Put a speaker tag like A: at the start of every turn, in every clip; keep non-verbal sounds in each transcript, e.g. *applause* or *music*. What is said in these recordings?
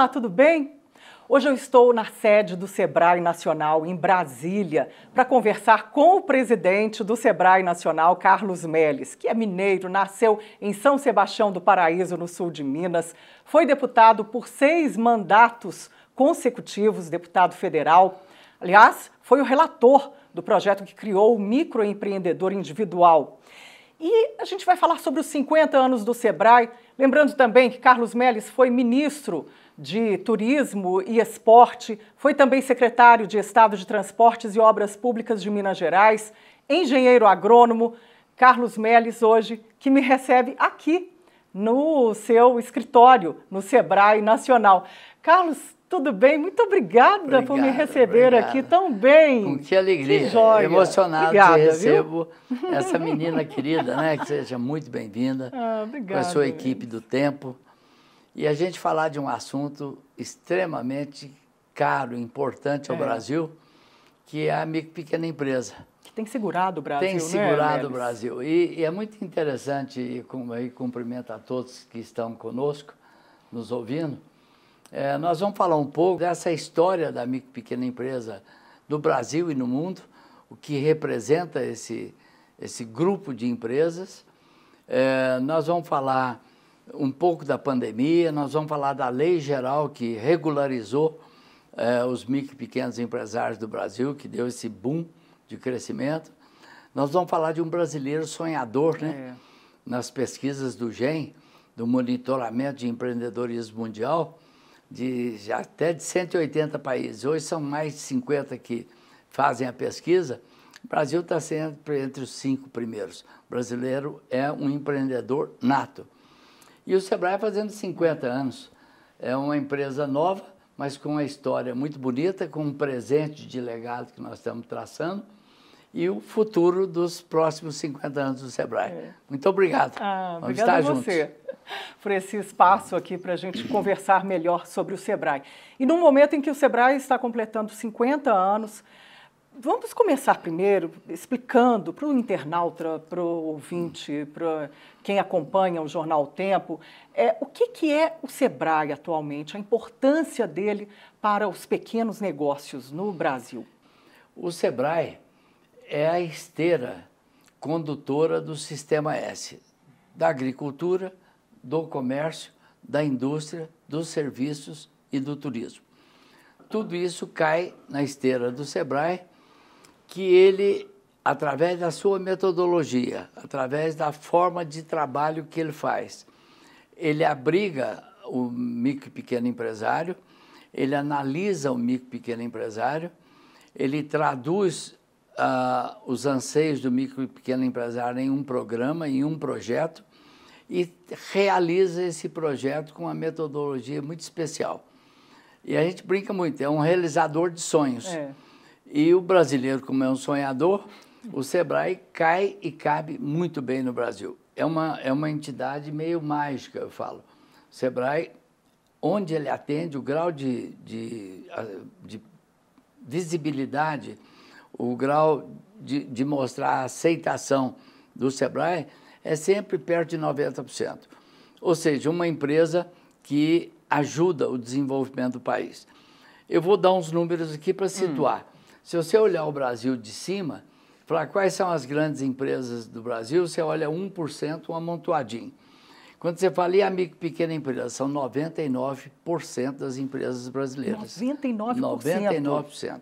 A: Olá, tudo bem? Hoje eu estou na sede do Sebrae Nacional, em Brasília, para conversar com o presidente do Sebrae Nacional, Carlos Melles, que é mineiro, nasceu em São Sebastião do Paraíso, no sul de Minas, foi deputado por seis mandatos consecutivos, deputado federal. Aliás, foi o relator do projeto que criou o microempreendedor individual. E a gente vai falar sobre os 50 anos do Sebrae, lembrando também que Carlos Melles foi ministro de Turismo e Esporte, foi também secretário de Estado de Transportes e Obras Públicas de Minas Gerais, engenheiro agrônomo, Carlos Melles, hoje, que me recebe aqui no seu escritório, no Sebrae Nacional. Carlos, tudo bem? Muito obrigada obrigado, por me receber obrigado. aqui tão bem.
B: Com que alegria. Que joia. Emocionado obrigada, que recebo viu? essa menina querida, né? Que seja muito bem-vinda. Ah, com a sua equipe do Tempo e a gente falar de um assunto extremamente caro, importante ao é. Brasil, que é a micro pequena empresa.
A: Que tem segurado o Brasil,
B: Tem
A: né,
B: segurado né, o Brasil. E, e, é muito interessante, e com, cumprimento a todos que estão conosco, nos ouvindo, é, nós vamos falar um pouco dessa história da micro pequena empresa no Brasil e no mundo, o que representa esse, esse grupo de empresas. É, nós vamos falar um pouco da pandemia, nós vamos falar da lei geral que regularizou eh, os micro e pequenos empresários do Brasil, que deu esse boom de crescimento. Nós vamos falar de um brasileiro sonhador, né? É. Nas pesquisas do GEM, do monitoramento de empreendedorismo mundial, de já até de 180 países. Hoje são mais de 50 que fazem a pesquisa. O Brasil está sempre entre os cinco primeiros. O brasileiro é um empreendedor nato. E o Sebrae fazendo 50 anos. É uma empresa nova, mas com uma história muito bonita, com um presente de legado que nós estamos traçando e o futuro dos próximos 50 anos do Sebrae. É. Muito obrigado.
A: Ah, Vamos estar a você juntos. *laughs* por esse espaço aqui para a gente conversar melhor sobre o Sebrae. E num momento em que o Sebrae está completando 50 anos, Vamos começar primeiro explicando para o internauta, para o ouvinte, para quem acompanha o Jornal Tempo, é, o que, que é o SEBRAE atualmente, a importância dele para os pequenos negócios no Brasil.
B: O SEBRAE é a esteira condutora do Sistema S, da agricultura, do comércio, da indústria, dos serviços e do turismo. Tudo isso cai na esteira do SEBRAE que ele, através da sua metodologia, através da forma de trabalho que ele faz, ele abriga o micro e pequeno empresário, ele analisa o micro e pequeno empresário, ele traduz uh, os anseios do micro e pequeno empresário em um programa, em um projeto, e realiza esse projeto com uma metodologia muito especial. E a gente brinca muito, é um realizador de sonhos. É. E o brasileiro, como é um sonhador, o Sebrae cai e cabe muito bem no Brasil. É uma, é uma entidade meio mágica, eu falo. O Sebrae, onde ele atende, o grau de, de, de visibilidade, o grau de, de mostrar a aceitação do Sebrae é sempre perto de 90%. Ou seja, uma empresa que ajuda o desenvolvimento do país. Eu vou dar uns números aqui para situar. Hum. Se você olhar o Brasil de cima, falar quais são as grandes empresas do Brasil, você olha 1%, um amontoadinho. Quando você fala em amigo pequena empresa, são 99% das empresas brasileiras.
A: 99%?
B: 99%.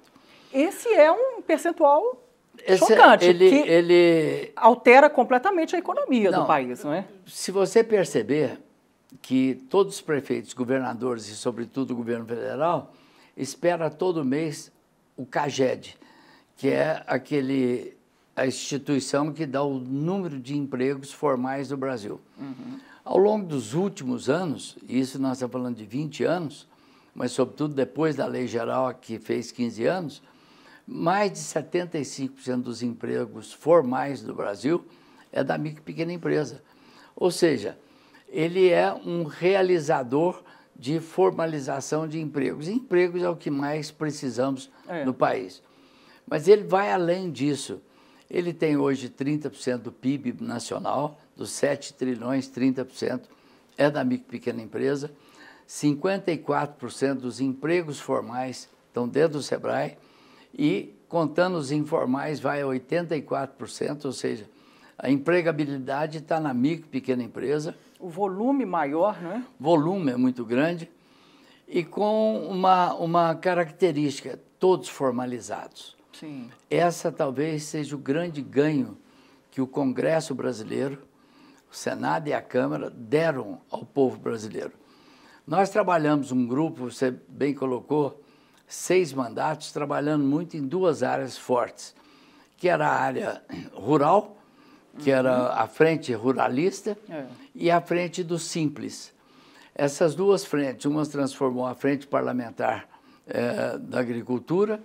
A: Esse é um percentual Esse, chocante, ele, que ele altera completamente a economia não, do país, não é?
B: Se você perceber que todos os prefeitos, governadores e, sobretudo, o governo federal, espera todo mês o CAGED, que é aquele, a instituição que dá o número de empregos formais do Brasil. Uhum. Ao longo dos últimos anos, e isso nós estamos falando de 20 anos, mas sobretudo depois da Lei Geral que fez 15 anos, mais de 75% dos empregos formais do Brasil é da micro e pequena empresa. Ou seja, ele é um realizador de formalização de empregos. Empregos é o que mais precisamos é. no país. Mas ele vai além disso. Ele tem hoje 30% do PIB nacional, dos 7 trilhões, 30% é da micro e pequena empresa. 54% dos empregos formais estão dentro do SEBRAE e, contando os informais, vai a 84%, ou seja, a empregabilidade está na micro e pequena empresa.
A: O volume maior, não é?
B: Volume é muito grande e com uma, uma característica, todos formalizados.
A: Sim.
B: Essa talvez seja o grande ganho que o Congresso brasileiro, o Senado e a Câmara deram ao povo brasileiro. Nós trabalhamos um grupo, você bem colocou, seis mandatos, trabalhando muito em duas áreas fortes, que era a área rural, que era a frente ruralista, é. e a frente do simples. Essas duas frentes, uma transformou a frente parlamentar é, da agricultura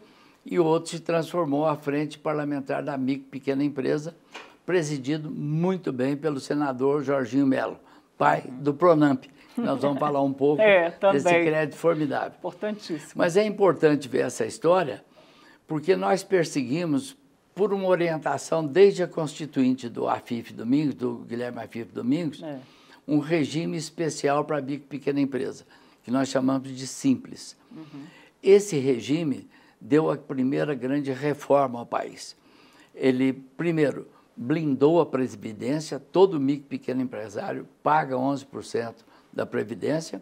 B: e o outro se transformou a frente parlamentar da micro pequena empresa, presidido muito bem pelo senador Jorginho Melo, pai do Pronamp. Nós vamos falar um pouco *laughs*
A: é,
B: desse crédito formidável.
A: Importantíssimo.
B: Mas é importante ver essa história, porque nós perseguimos por uma orientação desde a constituinte do Afif Domingos, do Guilherme Afif Domingos, é. um regime especial para a pequena empresa, que nós chamamos de simples. Uhum. Esse regime deu a primeira grande reforma ao país. Ele, primeiro, blindou a Previdência, todo micro pequeno empresário paga 11% da Previdência,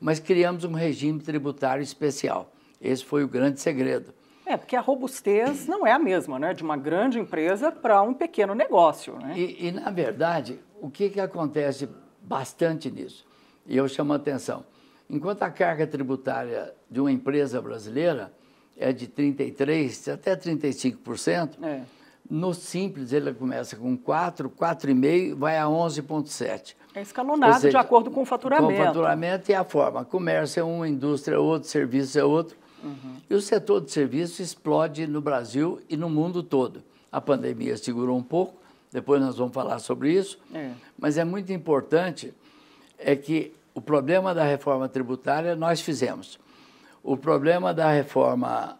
B: mas criamos um regime tributário especial. Esse foi o grande segredo.
A: É, porque a robustez não é a mesma, né? De uma grande empresa para um pequeno negócio. Né?
B: E, e, na verdade, o que, que acontece bastante nisso? E eu chamo a atenção. Enquanto a carga tributária de uma empresa brasileira é de 33% até 35%, é. no Simples ele começa com 4, 4,5% vai a 11,7%.
A: É escalonado seja, de acordo com o faturamento.
B: Com o faturamento e a forma. Comércio é uma, indústria é outra, serviço é outro. Uhum. E o setor de serviços explode no Brasil e no mundo todo. A pandemia segurou um pouco, depois nós vamos falar sobre isso, é. mas é muito importante é que o problema da reforma tributária nós fizemos. O problema da reforma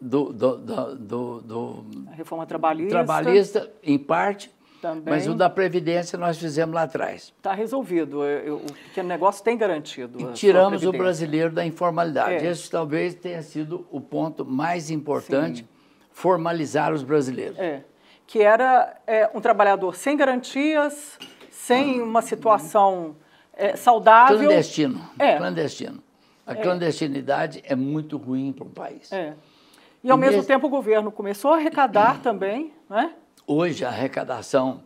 B: do, do, do, do, do
A: reforma trabalhista,
B: trabalhista, em parte, também. Mas o da Previdência nós fizemos lá atrás.
A: Está resolvido. o pequeno negócio tem garantido.
B: E tiramos o brasileiro da informalidade. É. Esse talvez tenha sido o ponto mais importante, Sim. formalizar os brasileiros.
A: É. Que era é, um trabalhador sem garantias, sem uma situação é, saudável.
B: Clandestino. É. Clandestino. A é. clandestinidade é muito ruim para o país.
A: É. E, ao e mesmo nesse... tempo, o governo começou a arrecadar *clears throat* também, né?
B: Hoje a arrecadação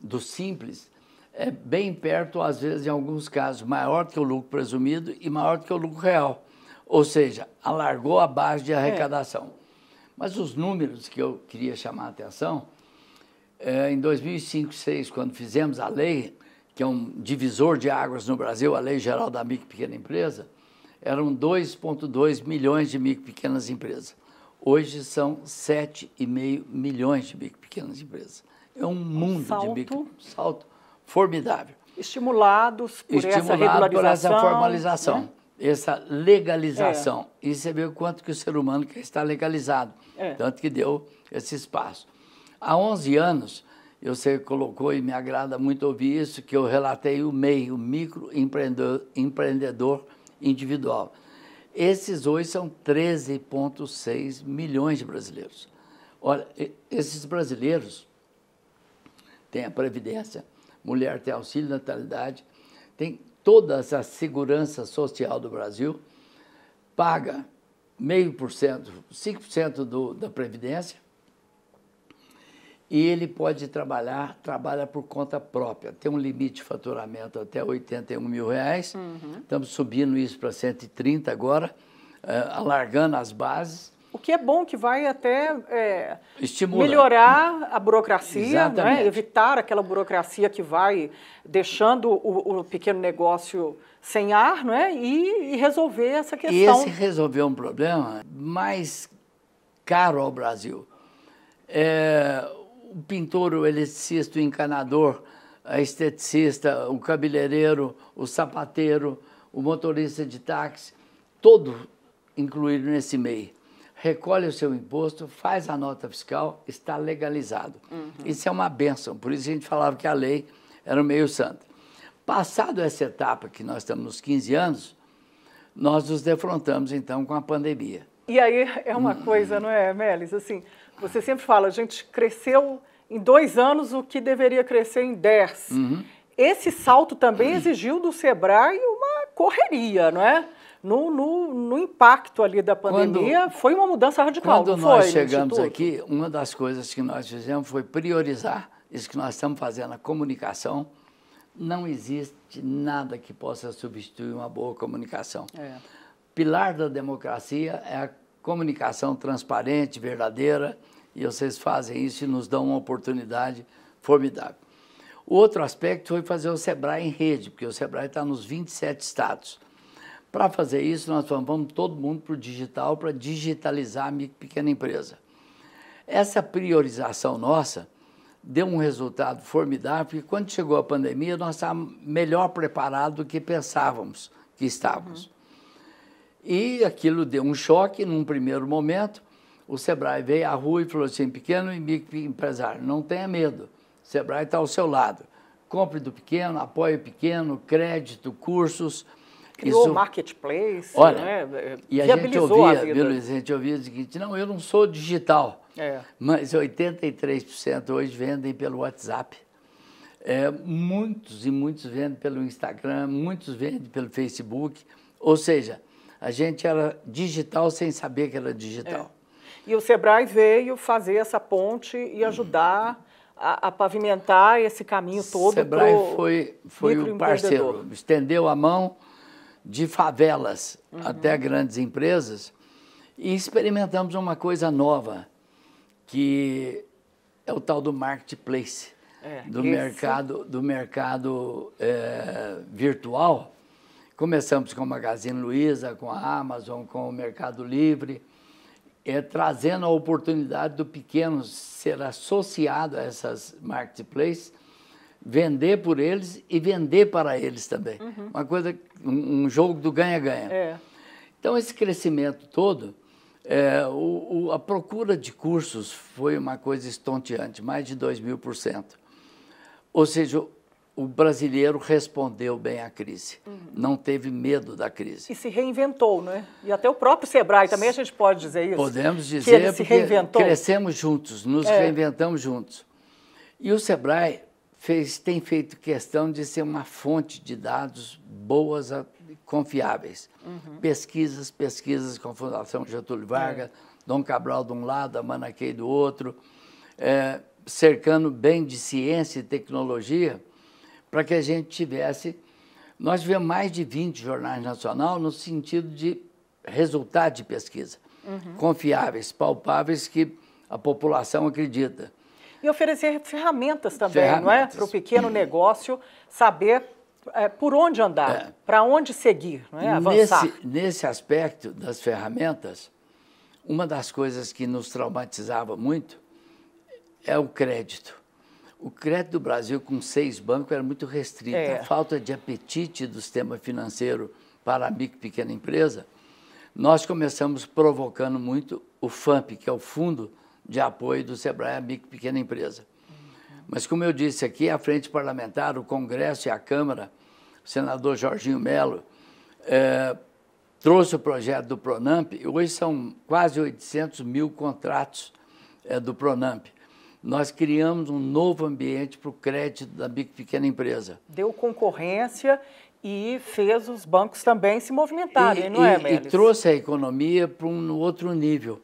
B: do simples é bem perto, às vezes, em alguns casos, maior do que o lucro presumido e maior do que o lucro real. Ou seja, alargou a base de arrecadação. É. Mas os números que eu queria chamar a atenção, é, em 2005, 2006, quando fizemos a lei, que é um divisor de águas no Brasil, a Lei Geral da Micro e Pequena Empresa, eram 2,2 milhões de micro e pequenas empresas. Hoje são 7,5 milhões de micro pequenas empresas. É um mundo
A: salto,
B: de micro. Salto formidável.
A: Estimulados por Estimulado essa regularização. por essa
B: formalização, né? essa legalização. É. E você vê o quanto que o ser humano quer estar legalizado. É. Tanto que deu esse espaço. Há 11 anos, você colocou e me agrada muito ouvir isso, que eu relatei o MEI, o microempreendedor empreendedor individual. Esses hoje são 13,6 milhões de brasileiros. Olha, esses brasileiros têm a Previdência, mulher tem auxílio natalidade, tem toda essa segurança social do Brasil, paga meio por cento, 5% da Previdência, e ele pode trabalhar, trabalha por conta própria. Tem um limite de faturamento até 81 mil reais. Uhum. Estamos subindo isso para 130 agora, uh, alargando as bases.
A: O que é bom, que vai até é, melhorar a burocracia, né? evitar aquela burocracia que vai deixando o, o pequeno negócio sem ar né? e, e resolver essa questão.
B: E esse resolver um problema mais caro ao Brasil. É, o pintor, o eletricista, o encanador, a esteticista, o cabeleireiro, o sapateiro, o motorista de táxi, todo incluído nesse MEI. Recolhe o seu imposto, faz a nota fiscal, está legalizado. Uhum. Isso é uma benção, por isso a gente falava que a lei era o meio santo. Passado essa etapa, que nós estamos nos 15 anos, nós nos defrontamos então com a pandemia.
A: E aí é uma coisa, não é, Melis? Assim, você sempre fala, a gente cresceu em dois anos o que deveria crescer em dez. Uhum. Esse salto também exigiu do Sebrae uma correria, não é? No, no, no impacto ali da pandemia, quando, foi uma mudança radical.
B: Quando nós chegamos aqui, uma das coisas que nós fizemos foi priorizar isso que nós estamos fazendo, a comunicação. Não existe nada que possa substituir uma boa comunicação. É. Pilar da democracia é a comunicação transparente, verdadeira, e vocês fazem isso e nos dão uma oportunidade formidável. O outro aspecto foi fazer o SEBRAE em rede, porque o SEBRAE está nos 27 estados. Para fazer isso, nós vamos todo mundo para o digital, para digitalizar a pequena empresa. Essa priorização nossa deu um resultado formidável, porque quando chegou a pandemia, nós estávamos melhor preparados do que pensávamos que estávamos. Uhum. E aquilo deu um choque num primeiro momento, o Sebrae veio à rua e falou assim: pequeno e microempresário, não tenha medo, o Sebrae está ao seu lado. Compre do pequeno, apoie o pequeno, crédito, cursos.
A: Criou Isso, marketplace,
B: olha, né? E a gente ouvia, a, viu, a gente ouvia o seguinte: não, eu não sou digital, é. mas 83% hoje vendem pelo WhatsApp. É, muitos e muitos vendem pelo Instagram, muitos vendem pelo Facebook. Ou seja, a gente era digital sem saber que era digital. É.
A: E o Sebrae veio fazer essa ponte e ajudar a, a pavimentar esse caminho todo. O
B: Sebrae foi, foi o parceiro, estendeu a mão de favelas uhum. até grandes empresas e experimentamos uma coisa nova, que é o tal do marketplace, é, do, esse... mercado, do mercado é, virtual. Começamos com a Magazine Luiza, com a Amazon, com o Mercado Livre é, trazendo a oportunidade do pequeno ser associado a essas marketplaces, vender por eles e vender para eles também. Uhum. Uma coisa, um, um jogo do ganha-ganha. É. Então, esse crescimento todo, é, o, o, a procura de cursos foi uma coisa estonteante, mais de 2 mil por cento. Ou seja, o brasileiro respondeu bem à crise, uhum. não teve medo da crise.
A: E se reinventou, né? E até o próprio Sebrae também a gente pode dizer isso.
B: Podemos dizer que ele se reinventou. crescemos juntos, nos é. reinventamos juntos. E o Sebrae fez, tem feito questão de ser uma fonte de dados boas, confiáveis. Uhum. Pesquisas, pesquisas com a Fundação Getúlio Vargas, é. Dom Cabral de um lado, a Manaquei do outro, é, cercando bem de ciência e tecnologia, para que a gente tivesse. Nós tivemos mais de 20 jornais nacionais no sentido de resultado de pesquisa, uhum. confiáveis, palpáveis, que a população acredita.
A: E oferecer ferramentas também, ferramentas. não é? Para o pequeno negócio saber é, por onde andar, é. para onde seguir, não é? avançar.
B: Nesse, nesse aspecto das ferramentas, uma das coisas que nos traumatizava muito é o crédito. O crédito do Brasil com seis bancos era muito restrito. É. A falta de apetite do sistema financeiro para a micro e pequena empresa, nós começamos provocando muito o FAMP, que é o Fundo de Apoio do SEBRAE à Micro e Pequena Empresa. Mas, como eu disse aqui, a Frente Parlamentar, o Congresso e a Câmara, o senador Jorginho Melo, é, trouxe o projeto do Pronamp, e hoje são quase 800 mil contratos é, do Pronamp nós criamos um novo ambiente para o crédito da pequena empresa.
A: Deu concorrência e fez os bancos também se movimentarem, e, não é,
B: Melis? E trouxe a economia para um outro nível.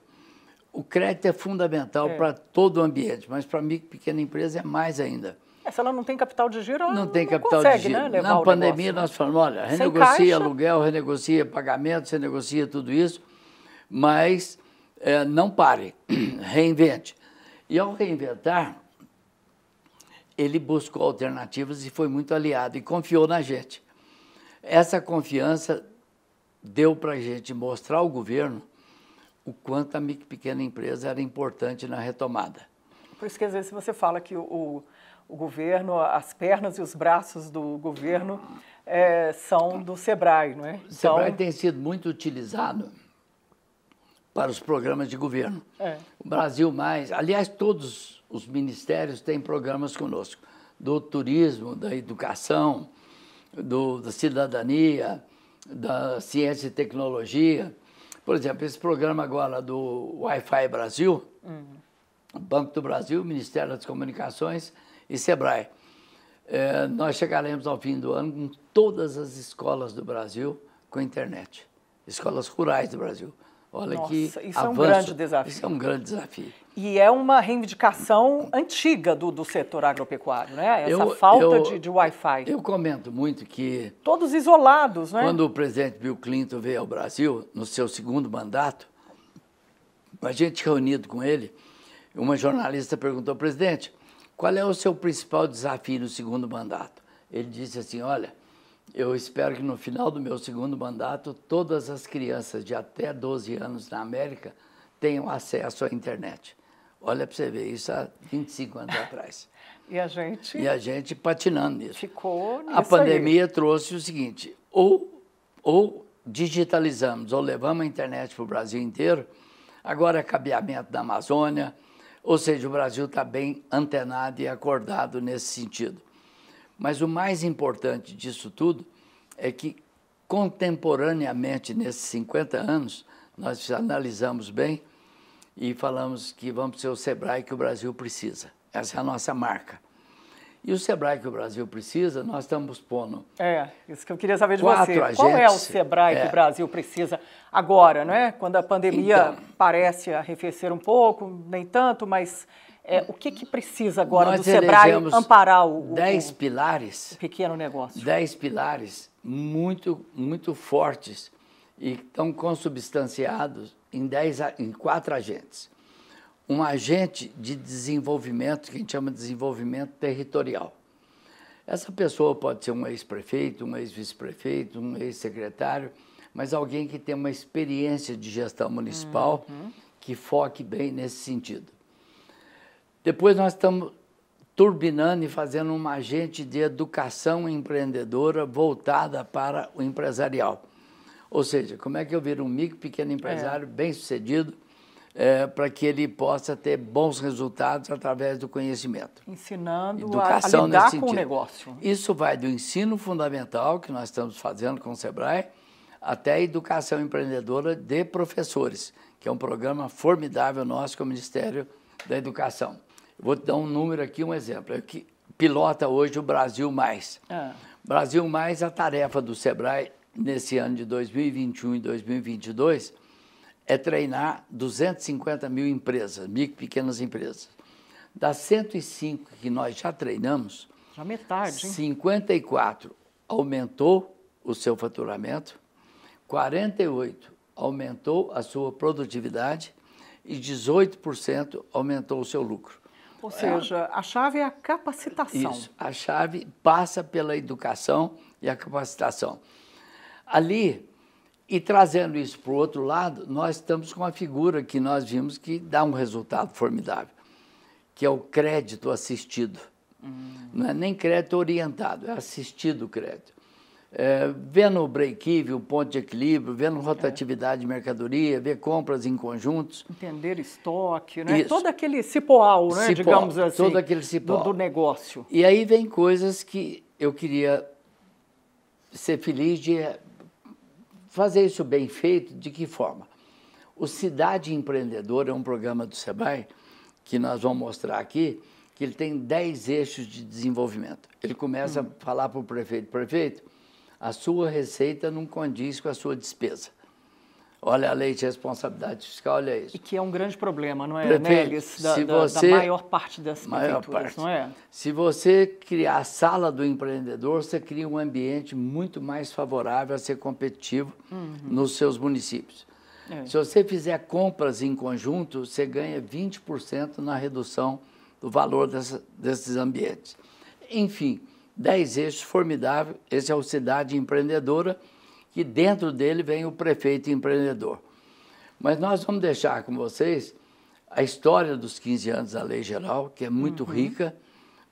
B: O crédito é fundamental é. para todo o ambiente, mas para a pequena empresa é mais ainda.
A: É, se ela não tem capital de giro, ela
B: não, tem
A: não
B: capital
A: consegue,
B: de giro.
A: Né,
B: Na pandemia negócio, nós falamos, olha, renegocia aluguel, renegocia pagamentos, renegocia tudo isso, mas é, não pare, *clears throat* reinvente. E ao reinventar, ele buscou alternativas e foi muito aliado e confiou na gente. Essa confiança deu para a gente mostrar ao governo o quanto a pequena empresa era importante na retomada.
A: Por isso que às vezes você fala que o, o, o governo, as pernas e os braços do governo é, são do SEBRAE, não é?
B: O SEBRAE então... tem sido muito utilizado para os programas de governo. É. O Brasil Mais, aliás, todos os ministérios têm programas conosco, do turismo, da educação, do, da cidadania, da ciência e tecnologia. Por exemplo, esse programa agora do Wi-Fi Brasil, uhum. Banco do Brasil, Ministério das Comunicações e SEBRAE. É, nós chegaremos ao fim do ano com todas as escolas do Brasil com internet, escolas rurais do Brasil. Olha Nossa, que
A: isso avanço, é um grande desafio.
B: Isso é um grande desafio.
A: E é uma reivindicação antiga do, do setor agropecuário, né? Essa eu, falta eu, de, de Wi-Fi.
B: Eu comento muito que...
A: Todos isolados, né?
B: Quando o presidente Bill Clinton veio ao Brasil, no seu segundo mandato, a gente reunido com ele, uma jornalista perguntou, presidente, qual é o seu principal desafio no segundo mandato? Ele disse assim, olha, eu espero que no final do meu segundo mandato, todas as crianças de até 12 anos na América tenham acesso à internet. Olha para você ver, isso há 25 anos *laughs* atrás.
A: E a gente?
B: E a gente patinando nisso.
A: Ficou nisso
B: A pandemia
A: aí.
B: trouxe o seguinte, ou, ou digitalizamos, ou levamos a internet para o Brasil inteiro, agora é cabeamento da Amazônia, ou seja, o Brasil está bem antenado e acordado nesse sentido. Mas o mais importante disso tudo é que, contemporaneamente, nesses 50 anos, nós analisamos bem e falamos que vamos ser o SEBRAE que o Brasil precisa. Essa é a nossa marca. E o SEBRAE que o Brasil precisa, nós estamos pondo.
A: É, isso que eu queria saber de você. Agentes, Qual é o SEBRAE é, que o Brasil precisa agora, não é? Quando a pandemia então, parece arrefecer um pouco, nem tanto, mas é, o que, que precisa agora do Sebrae amparar o,
B: o, dez pilares,
A: o pequeno negócio?
B: Dez pilares muito, muito fortes e estão consubstanciados em, dez, em quatro agentes. Um agente de desenvolvimento, que a gente chama de desenvolvimento territorial. Essa pessoa pode ser um ex-prefeito, um ex-vice-prefeito, um ex-secretário, mas alguém que tem uma experiência de gestão municipal uhum. que foque bem nesse sentido. Depois nós estamos turbinando e fazendo uma agente de educação empreendedora voltada para o empresarial. Ou seja, como é que eu viro um micro, pequeno empresário é. bem sucedido é, para que ele possa ter bons resultados através do conhecimento.
A: Ensinando Educação a, a lidar com o negócio.
B: Isso vai do ensino fundamental, que nós estamos fazendo com o SEBRAE, até a educação empreendedora de professores, que é um programa formidável nosso com o Ministério da Educação. Vou te dar um número aqui, um exemplo. É que pilota hoje o Brasil Mais. Ah. Brasil Mais, a tarefa do SEBRAE nesse ano de 2021 e 2022 é treinar 250 mil empresas, micro e pequenas empresas. Das 105 que nós já treinamos,
A: já metade, hein?
B: 54 aumentou o seu faturamento, 48 aumentou a sua produtividade e 18% aumentou o seu lucro.
A: Ou seja, a chave é a capacitação.
B: Isso, a chave passa pela educação e a capacitação. Ali, e trazendo isso para o outro lado, nós estamos com uma figura que nós vimos que dá um resultado formidável, que é o crédito assistido. Hum. Não é nem crédito orientado, é assistido crédito é, vendo o break-even, o ponto de equilíbrio, vendo rotatividade é. de mercadoria, ver compras em conjuntos.
A: Entender estoque, né? Isso. Todo aquele cipoal, né? Cipoal, digamos assim,
B: todo aquele cipoal.
A: Do, do negócio.
B: E aí vem coisas que eu queria ser feliz de fazer isso bem feito, de que forma? O Cidade Empreendedora é um programa do SEBRAE que nós vamos mostrar aqui, que ele tem 10 eixos de desenvolvimento. Ele começa hum. a falar para o prefeito, prefeito, a sua receita não condiz com a sua despesa. Olha a lei de responsabilidade fiscal, olha isso.
A: E que é um grande problema, não é, Prefeito, Nelis? Da, da, você, da maior parte das maior parte. não é?
B: Se você criar a sala do empreendedor, você cria um ambiente muito mais favorável a ser competitivo uhum. nos seus municípios. É. Se você fizer compras em conjunto, você ganha 20% na redução do valor dessa, desses ambientes. Enfim, 10 eixos formidável. Esse é o Cidade Empreendedora, que dentro dele vem o prefeito empreendedor. Mas nós vamos deixar com vocês a história dos 15 anos da Lei Geral, que é muito uhum. rica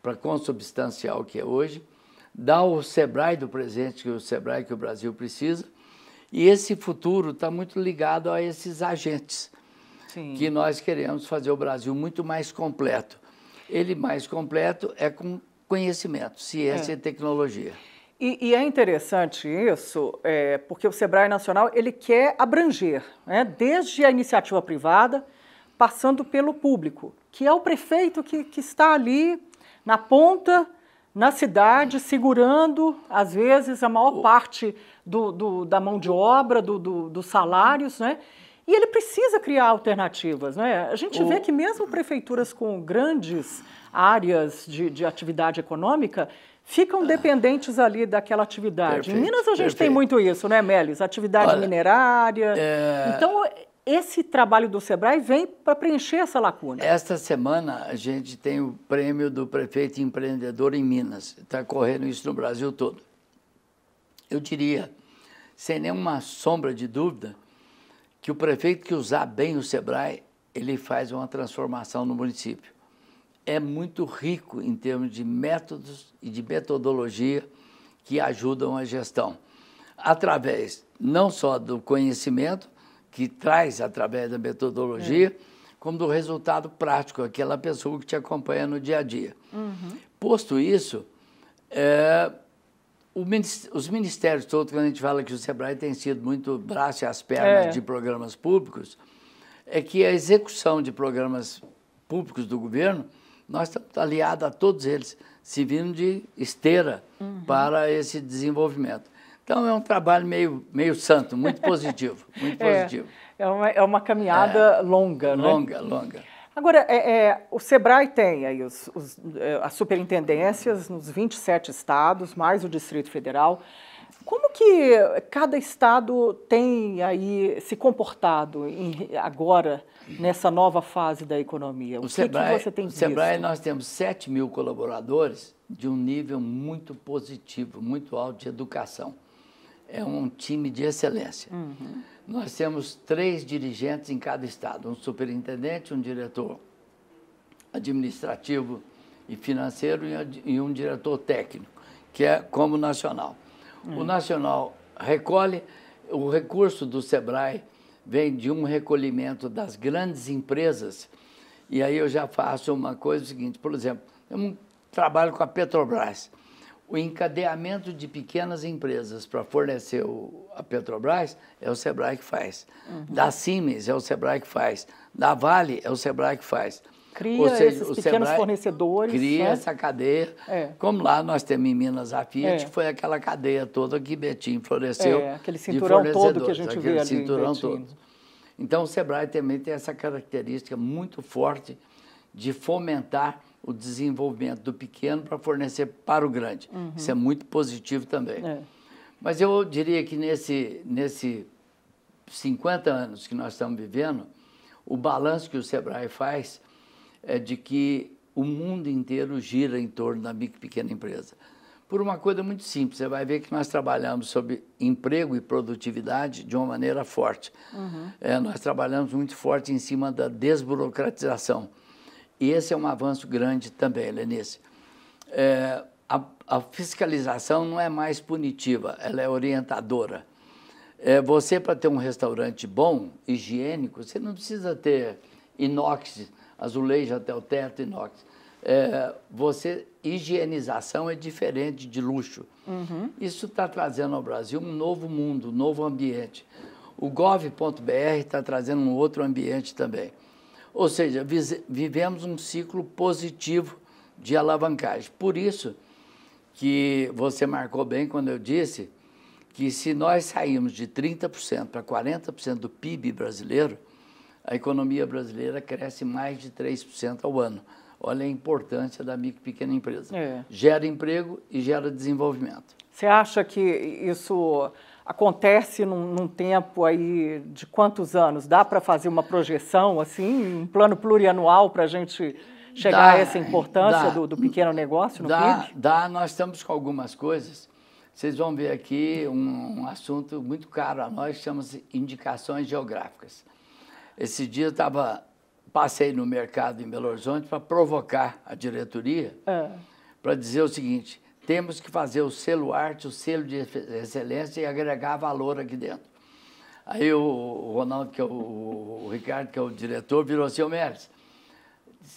B: para consubstancial que é hoje, dá o SEBRAE do presente, que é o SEBRAE que o Brasil precisa, e esse futuro está muito ligado a esses agentes Sim. que nós queremos fazer o Brasil muito mais completo. Ele mais completo é com conhecimento, ciência é. e tecnologia.
A: E, e, é interessante isso, é, porque o Sebrae Nacional ele quer abranger, né, desde a iniciativa privada, passando pelo público, que é o prefeito que, que está ali na ponta, na cidade, segurando, às vezes, a maior parte do, do, da mão de obra, do, do, dos salários, né? E ele precisa criar alternativas, né? A gente vê que mesmo prefeituras com grandes áreas de, de atividade econômica ficam dependentes ali daquela atividade. Perfeito, em Minas a gente perfeito. tem muito isso, né, Melis? Atividade Olha, minerária. É... Então, esse trabalho do Sebrae vem para preencher essa lacuna.
B: Esta semana a gente tem o prêmio do prefeito empreendedor em Minas. Está correndo isso no Brasil todo. Eu diria, sem nenhuma sombra de dúvida, que o prefeito que usar bem o Sebrae, ele faz uma transformação no município. É muito rico em termos de métodos e de metodologia que ajudam a gestão. Através não só do conhecimento, que traz através da metodologia, é. como do resultado prático, aquela pessoa que te acompanha no dia a dia. Uhum. Posto isso, é, os ministérios todos, quando a gente fala que o SEBRAE tem sido muito braço e as pernas é. de programas públicos, é que a execução de programas públicos do governo, nós estamos aliados a todos eles, servindo de esteira uhum. para esse desenvolvimento. Então é um trabalho meio, meio santo, muito positivo, *laughs* muito é, positivo.
A: É, é, uma, é uma caminhada é, longa,
B: né? Longa, longa.
A: Agora, é, é, o SEBRAE tem aí os, os, é, as superintendências nos 27 estados, mais o Distrito Federal. Como que cada estado tem aí se comportado em, agora nessa nova fase da economia? O, o Sebrae, que, você tem visto?
B: O Sebrae nós temos 7 mil colaboradores de um nível muito positivo, muito alto de educação é um time de excelência. Uhum. Nós temos três dirigentes em cada estado, um superintendente, um diretor administrativo e financeiro e um diretor técnico, que é como nacional. Uhum. O nacional recolhe, o recurso do SEBRAE vem de um recolhimento das grandes empresas, e aí eu já faço uma coisa seguinte, por exemplo, eu trabalho com a Petrobras o encadeamento de pequenas empresas para fornecer o, a Petrobras é o Sebrae que faz. Uhum. Da Siemens é o Sebrae que faz. Da Vale é o Sebrae que faz.
A: Cria seja, esses pequenos Sebrae fornecedores.
B: Cria né? essa cadeia. É. Como lá nós temos em Minas a Fiat, é. foi aquela cadeia toda que Betim floresceu. É,
A: aquele cinturão todo que a gente vê ali
B: cinturão todo. Então o Sebrae também tem essa característica muito forte de fomentar o desenvolvimento do pequeno para fornecer para o grande. Uhum. Isso é muito positivo também. É. Mas eu diria que nesse, nesse 50 anos que nós estamos vivendo, o balanço que o Sebrae faz é de que o mundo inteiro gira em torno da micro e pequena empresa. Por uma coisa muito simples, você vai ver que nós trabalhamos sobre emprego e produtividade de uma maneira forte. Uhum. É, nós trabalhamos muito forte em cima da desburocratização. E esse é um avanço grande também, Lenice. É, a, a, fiscalização não é mais punitiva, ela é orientadora. É, você, para ter um restaurante bom, higiênico, você não precisa ter inox, azulejo até o teto, inox. É, você, higienização é diferente de luxo. Uhum. Isso está trazendo ao Brasil um novo mundo, um novo ambiente. O gov.br está trazendo um outro ambiente também. Ou seja, vivemos um ciclo positivo de alavancagem. Por isso que você marcou bem quando eu disse que se nós sairmos de 30% para 40% do PIB brasileiro, a economia brasileira cresce mais de 3% ao ano. Olha a importância da micro e pequena empresa. É. Gera emprego e gera desenvolvimento.
A: Você acha que isso acontece num, num, tempo aí de quantos anos? Dá para fazer uma projeção, assim, um plano plurianual para a gente chegar dá, a essa importância do, do, pequeno negócio no
B: dá,
A: PIB?
B: Dá, nós estamos com algumas coisas. Vocês vão ver aqui um, um assunto muito caro a nós, chama-se indicações geográficas. Esse dia eu estava, passei no mercado em Belo Horizonte para provocar a diretoria, é. para dizer o seguinte, temos que fazer o selo arte, o selo de excelência e agregar valor aqui dentro. Aí o Ronaldo, que é o, o Ricardo, que é o diretor, virou assim, ô Meres,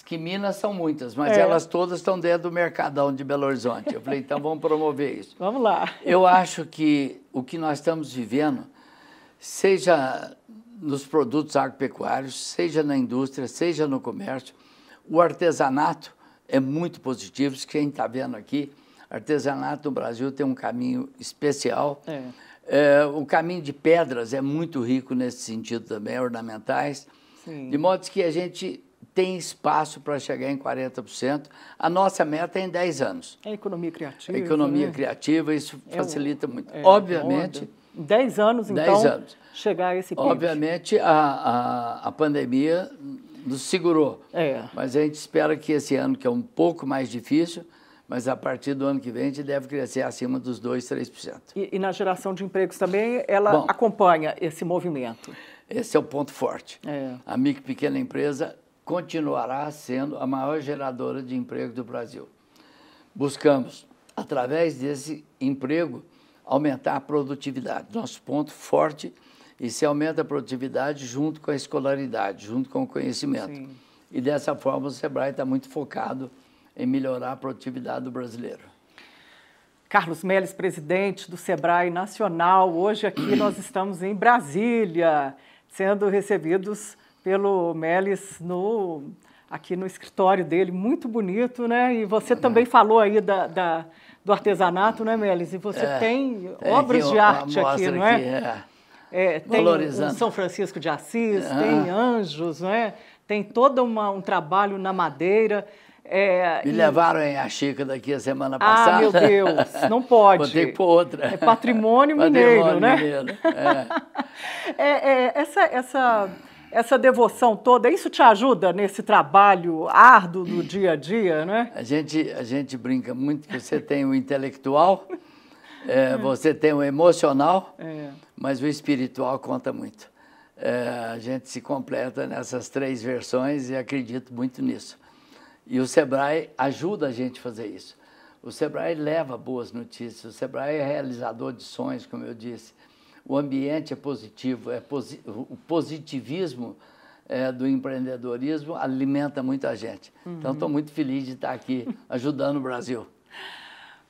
B: que Minas são muitas, mas é. elas todas estão dentro do Mercadão de Belo Horizonte. Eu falei, então vamos promover isso. *laughs*
A: Vamos lá.
B: Eu acho que o que nós estamos vivendo, seja nos produtos agropecuários, seja na indústria, seja no comércio, o artesanato é muito positivo. Isso que a gente está vendo aqui, artesanato no Brasil tem um caminho especial. É. É, o caminho de pedras é muito rico nesse sentido também, ornamentais. Sim. De modo que a gente tem espaço para chegar em 40%. A nossa meta é em 10 anos.
A: É economia criativa.
B: A economia né? criativa, isso é facilita muito. É, Obviamente.
A: Em 10 anos, então, 10 anos. chegar a esse
B: ponto. Obviamente, a, a, a pandemia nos segurou. É. Mas a gente espera que esse ano, que é um pouco mais difícil, mas a partir do ano que vem a gente deve crescer acima dos 2%, 3%.
A: E, e na geração de empregos também, ela Bom, acompanha esse movimento?
B: Esse é o ponto forte. É. A micro pequena empresa continuará sendo a maior geradora de emprego do Brasil. Buscamos, através desse emprego, aumentar a produtividade. Nosso ponto forte e se aumenta a produtividade junto com a escolaridade, junto com o conhecimento. Sim. E dessa forma o Sebrae está muito focado em melhorar a produtividade do brasileiro.
A: Carlos Melles, presidente do Sebrae Nacional. Hoje aqui *clears throat* nós estamos em Brasília, sendo recebidos pelo Melis no, aqui no escritório dele, muito bonito, né? E você também falou aí da, da do artesanato, né, Melis? E você é, tem obras de arte aqui, não é? Aqui, é. É, tem São Francisco de Assis, uhum. tem anjos, não é? tem todo uma, um trabalho na madeira.
B: É, Me e... levaram em a Chica daqui a semana passada.
A: Ah, meu Deus, não pode.
B: Vou ter que pôr outra.
A: É patrimônio *laughs* mineiro, patrimônio né? Mineiro. É. *laughs* é, é essa, essa essa devoção toda, isso te ajuda nesse trabalho árduo do dia a dia, né?
B: A gente, a gente brinca muito que você tem o intelectual, é, você tem o emocional, é. mas o espiritual conta muito. É, a gente se completa nessas três versões e acredito muito nisso. E o Sebrae ajuda a gente a fazer isso. O Sebrae leva boas notícias, o Sebrae é realizador de sonhos, como eu disse o ambiente é positivo, é posi o positivismo é, do empreendedorismo alimenta muita gente. Uhum. Então, estou muito feliz de estar aqui *laughs* ajudando o Brasil.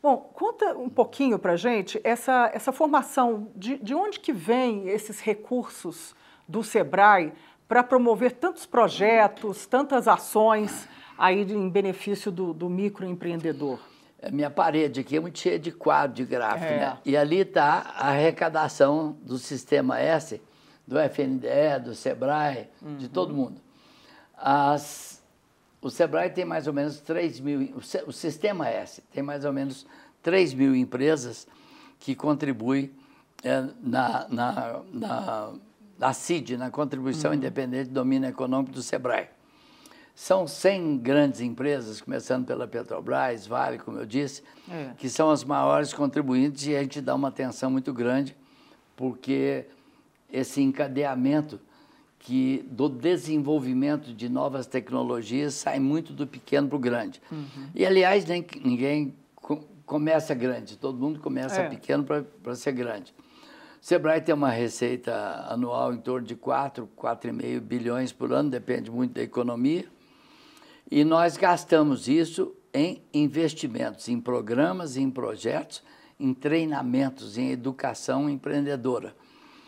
A: Bom, conta um pouquinho para a gente essa, essa formação, de, de onde que vem esses recursos do SEBRAE para promover tantos projetos, tantas ações aí em benefício do, do microempreendedor?
B: Minha parede aqui é muito cheia de quadro de gráfico, é. né? E ali está a arrecadação do sistema S, do FNDE, do SEBRAE, uhum. de todo mundo. As, o SEBRAE tem mais ou menos 3 mil, o sistema S tem mais ou menos 3 mil empresas que contribuem é, na, na, na, na CID, na Contribuição uhum. Independente de Domínio Econômico do SEBRAE. São 100 grandes empresas, começando pela Petrobras, Vale, como eu disse, é. que são as maiores contribuintes e a gente dá uma atenção muito grande, porque esse encadeamento que do desenvolvimento de novas tecnologias sai muito do pequeno para o grande. Uhum. E, aliás, nem, ninguém começa grande, todo mundo começa é. pequeno para ser grande. O Sebrae tem uma receita anual em torno de 4, 4,5 bilhões por ano, depende muito da economia. E nós gastamos isso em investimentos, em programas, em projetos, em treinamentos, em educação empreendedora.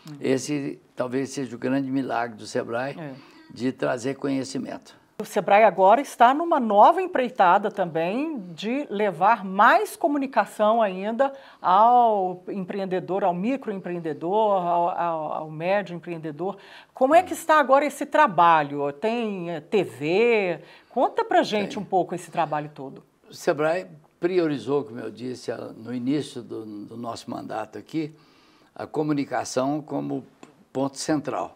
B: Uhum. Esse talvez seja o grande milagre do Sebrae é. de trazer conhecimento.
A: O Sebrae agora está numa nova empreitada também de levar mais comunicação ainda ao empreendedor, ao microempreendedor, ao, ao, ao médio empreendedor. Como é que está agora esse trabalho? Tem eh, TV? Conta para gente Tem. um pouco esse trabalho todo.
B: O Sebrae priorizou, como eu disse no início do, do nosso mandato aqui, a comunicação como ponto central.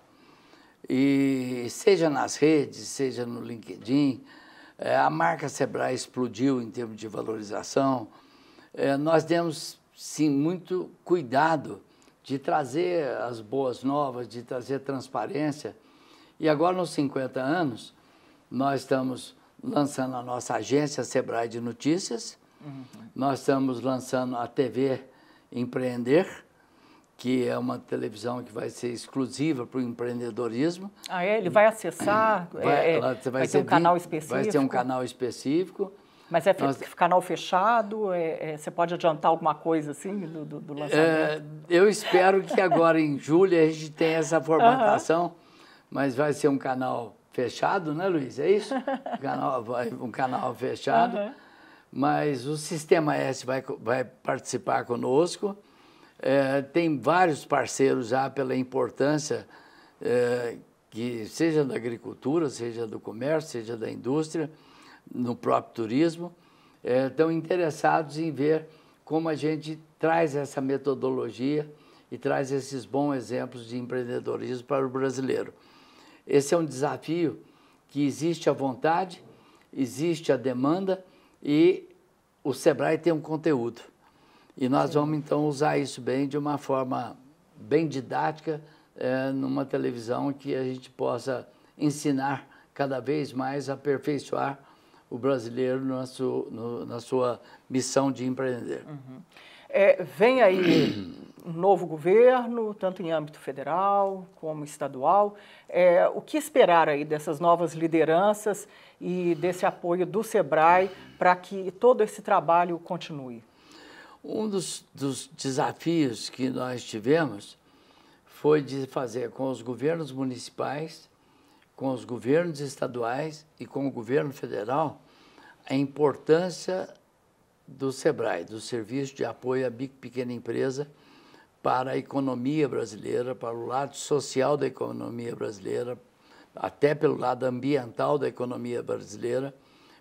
B: E seja nas redes, seja no LinkedIn, é, a marca Sebrae explodiu em termos de valorização. É, nós demos, sim, muito cuidado de trazer as boas novas, de trazer transparência E agora, nos 50 anos, nós estamos lançando a nossa agência Sebrae de Notícias, uhum. nós estamos lançando a TV Empreender, que é uma televisão que vai ser exclusiva para o empreendedorismo.
A: Ah, é? Ele vai acessar? *clears throat* Vai, é, vai, vai ter um canal específico?
B: Vai ter um canal específico.
A: Mas é Nós... canal fechado? É, é, você pode adiantar alguma coisa assim do, do, do lançamento? É,
B: eu espero que agora em julho a gente tenha essa formatação, mas vai ser um canal fechado, né, Luiz? É isso? Um *laughs* canal, um canal fechado. Mas o Sistema S vai, vai participar conosco. É, tem vários parceiros já pela importância é, que seja da agricultura, seja do comércio, seja da indústria no próprio turismo, é, estão interessados em ver como a gente traz essa metodologia e traz esses bons exemplos de empreendedorismo para o brasileiro. Esse é um desafio que existe a vontade, existe a demanda e o Sebrae tem um conteúdo. E nós Sim. vamos então usar isso bem de uma forma bem didática, é, numa televisão que a gente possa ensinar cada vez mais, aperfeiçoar o brasileiro na sua, no, na sua missão de empreender. Uhum.
A: É, vem aí um novo governo, tanto em âmbito federal como estadual. É, o que esperar aí dessas novas lideranças e desse apoio do SEBRAE para que todo esse trabalho continue?
B: Um dos, dos desafios que nós tivemos foi de fazer com os governos municipais com os governos estaduais e com o governo federal a importância do SEBRAE, do Serviço de Apoio à Pequena Empresa, para a economia brasileira, para o lado social da economia brasileira, até pelo lado ambiental da economia brasileira,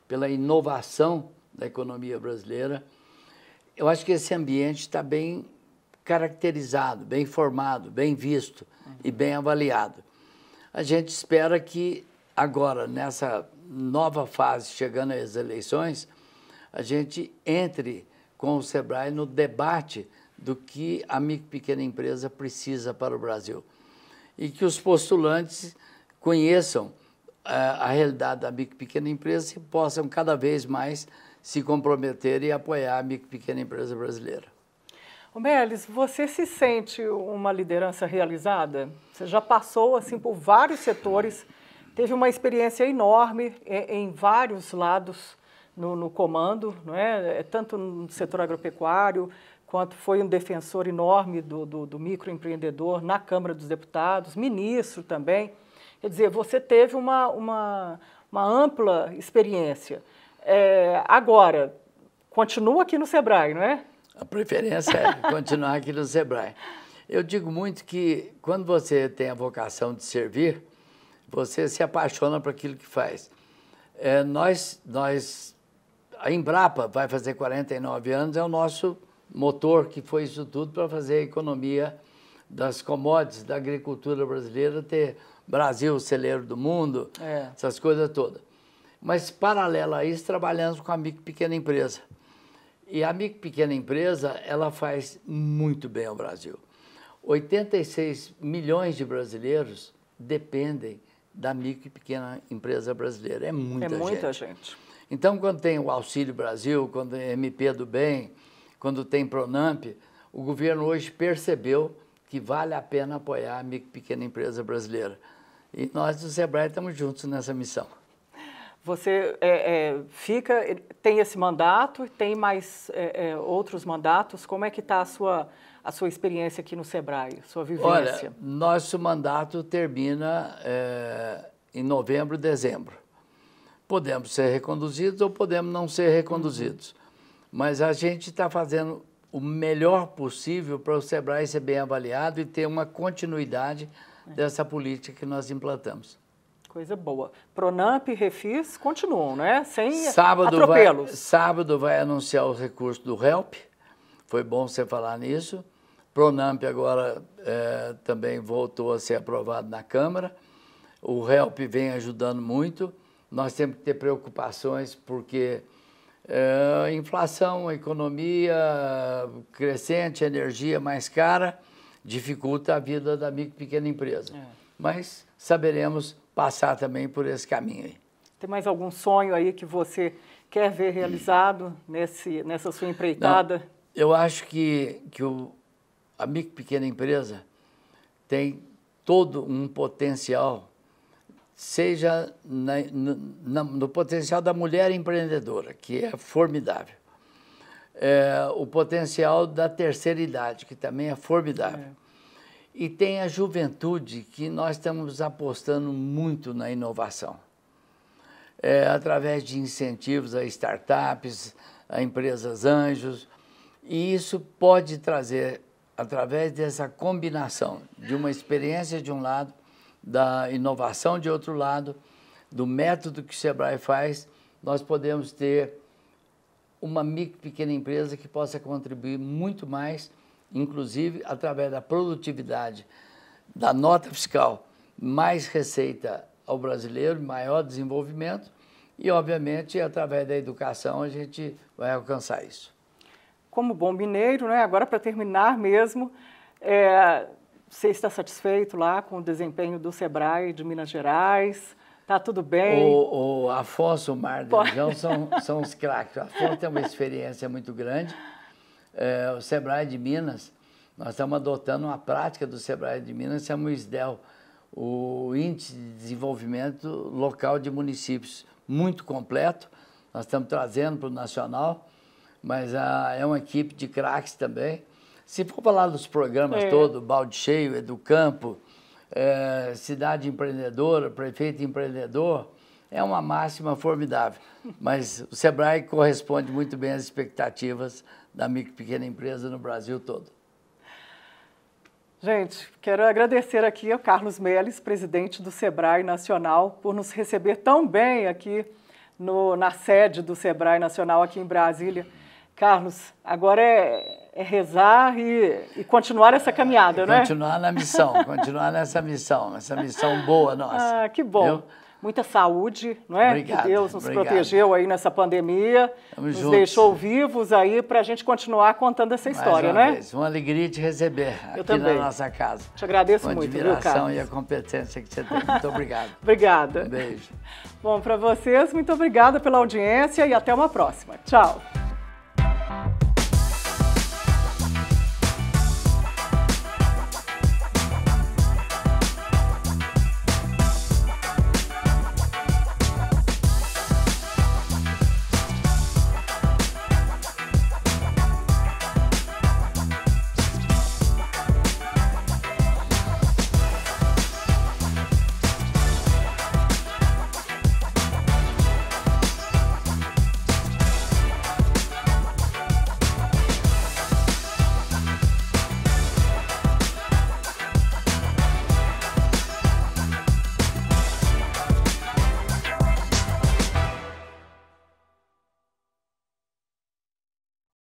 B: pela inovação da economia brasileira. Eu acho que esse ambiente está bem caracterizado, bem formado, bem visto e bem avaliado a gente espera que agora, nessa nova fase, chegando às eleições, a gente entre com o SEBRAE no debate do que a micro pequena empresa precisa para o Brasil. E que os postulantes conheçam uh, a realidade da micro pequena empresa e possam cada vez mais se comprometer e apoiar a pequena empresa brasileira.
A: Melis, você se sente uma liderança realizada? Você já passou assim por vários setores, teve uma experiência enorme em, em vários lados no, no, comando, não é? é? Tanto no setor agropecuário, quanto foi um defensor enorme do, do, do microempreendedor na Câmara dos Deputados, ministro também. Quer dizer, você teve uma, uma, uma ampla experiência. É, agora, continua aqui no Sebrae, não é?
B: A preferência é *laughs* continuar aqui no Sebrae. Eu digo muito que quando você tem a vocação de servir, você se apaixona por aquilo que faz. É, nós, nós, a Embrapa vai fazer 49 anos, é o nosso motor que foi isso tudo para fazer a economia das commodities, da agricultura brasileira, ter Brasil, celeiro do mundo, é. essas coisas todas. Mas, paralelo a isso, trabalhamos com a micro pequena empresa. E a micro pequena empresa, ela faz muito bem ao Brasil. 86 milhões de brasileiros dependem da micro e pequena empresa brasileira. É muita,
A: é muita gente. gente.
B: Então, quando tem o Auxílio Brasil, quando tem MP do Bem, quando tem Pronamp, o governo hoje percebeu que vale a pena apoiar a micro e pequena empresa brasileira. E nós do Sebrae estamos juntos nessa missão.
A: Você é, é, fica, tem esse mandato, tem mais é, é outros mandatos. Como é que está a sua, a sua experiência aqui no Sebrae, sua vivência?
B: Olha, nosso mandato termina é, em novembro, dezembro. Podemos ser reconduzidos ou podemos não ser reconduzidos. Uhum. Mas a gente está fazendo o melhor possível para o Sebrae ser bem avaliado e ter uma continuidade é. dessa política que nós implantamos.
A: Coisa boa. Pronamp e Refis continuam, né? Sem sábado atropelos.
B: Vai, sábado vai anunciar os recursos do HELP. Foi bom você falar nisso. Pronamp agora é, também voltou a ser aprovado na Câmara. O HELP vem ajudando muito. Nós temos que ter preocupações porque é, inflação, economia crescente, energia mais cara, dificulta a vida da micro e pequena empresa. É. Mas saberemos passar também por esse caminho aí.
A: Tem mais algum sonho aí que você quer ver realizado nesse, nessa sua empreitada? Não,
B: eu acho que, que o, a micro pequena empresa tem todo um potencial, seja na, na, no potencial da mulher empreendedora, que é formidável. É, o potencial da terceira idade, que também é formidável. É. E tem a juventude, que nós estamos apostando muito na inovação. É, através de incentivos a startups, a empresas anjos, e isso pode trazer através dessa combinação de uma experiência de um lado, da inovação de outro lado, do método que o Sebrae faz, nós podemos ter uma micro pequena empresa que possa contribuir muito mais, inclusive através da produtividade, da nota fiscal, mais receita ao brasileiro, maior desenvolvimento e, obviamente, através da educação a gente vai alcançar isso
A: como bom mineiro, né? agora para terminar mesmo, é, você está satisfeito lá com o desempenho do SEBRAE de Minas Gerais? Está tudo bem?
B: O, o Afonso, o Mardejão são, são os craques. O Afonso tem uma experiência muito grande. É, o SEBRAE de Minas, nós estamos adotando uma prática do SEBRAE de Minas, chama o SDEL, o Índice de Desenvolvimento Local de Municípios, muito completo. Nós estamos trazendo para o Nacional mas ah, é uma equipe de craques também. Se for falar dos programas é. todos, Balde Cheio, Educampo, é, Cidade Empreendedora, Prefeito Empreendedor, é uma máxima formidável. Mas o Sebrae corresponde muito bem às expectativas da micro e pequena empresa no Brasil todo.
A: Gente, quero agradecer aqui ao Carlos Meles, presidente do Sebrae Nacional, por nos receber tão bem aqui no, na sede do Sebrae Nacional aqui em Brasília. Carlos, agora é, é rezar e, e, continuar essa caminhada,
B: é
A: né?
B: Continuar na missão, continuar nessa missão, essa missão boa nossa.
A: Ah, que bom. Muita saúde, não é? Obrigado, que Deus nos obrigado. protegeu aí nessa pandemia, nos juntos. deixou vivos aí para a gente continuar contando essa história,
B: Mais uma
A: né?
B: Vez. Uma alegria te receber Eu aqui também. na nossa casa.
A: Te agradeço Com muito,
B: viu, Carlos? a admiração e a competência que você tem. Muito obrigado. *laughs*
A: obrigada.
B: Um beijo.
A: Bom, para vocês, muito obrigada pela audiência e até uma próxima. Tchau.